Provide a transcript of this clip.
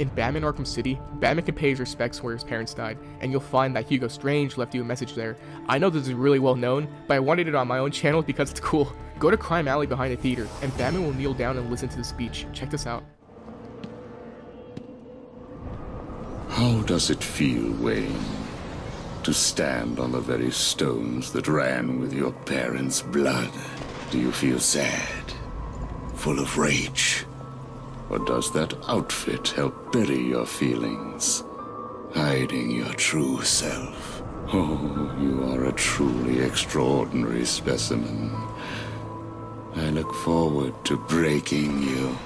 In Batman Arkham City, Batman can pay his respects where his parents died, and you'll find that Hugo Strange left you a message there. I know this is really well known, but I wanted it on my own channel because it's cool. Go to Crime Alley behind the theater, and Batman will kneel down and listen to the speech. Check this out. How does it feel, Wayne, to stand on the very stones that ran with your parents' blood? Do you feel sad? Full of rage? Or does that outfit help bury your feelings? Hiding your true self. Oh, you are a truly extraordinary specimen. I look forward to breaking you.